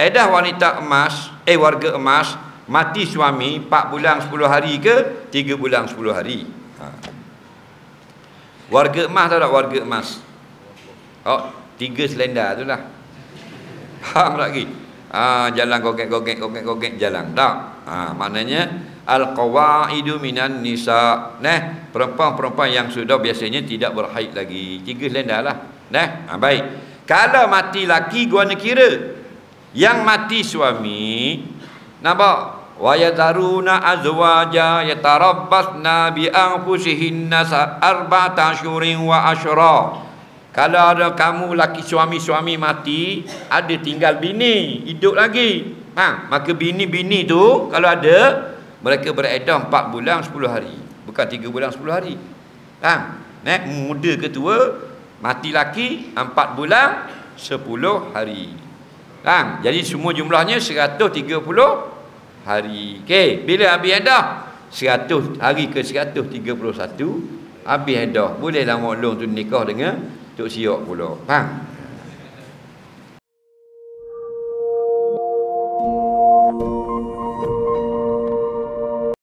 edah wanita emas eh warga emas mati suami 4 bulan 10 hari ke 3 bulan 10 hari? Ha. warga emas tahu tak warga emas? Oh tiga selendar tu lah. Faham tak lagi? Ha, jalan gogek gogek gogek gogek jalan. Tak. Ha, maknanya al qawaidu minan nisa. Nah perempuan-perempuan yang sudah biasanya tidak berhaid lagi. Tiga selendar lah. Nah ha, baik. Kalau mati laki gua nak kira yang mati suami nampak? Wa yadaruna azwaja yatarabbasna bi anfusihinna arba'ata syurin wa asyra. Kalau ada kamu laki suami-suami mati ada tinggal bini hidup lagi. Ha maka bini-bini tu kalau ada mereka beredah 4 bulan 10 hari. Bukan 3 bulan 10 hari. Ha nek muda ke tua mati laki 4 bulan 10 hari ha jadi semua jumlahnya 130 hari. Okey, bila habis edah? 100 hari ke 131 habis edah. Bolehlah maklum tu nikah dengan Tok Siok pula. Faham?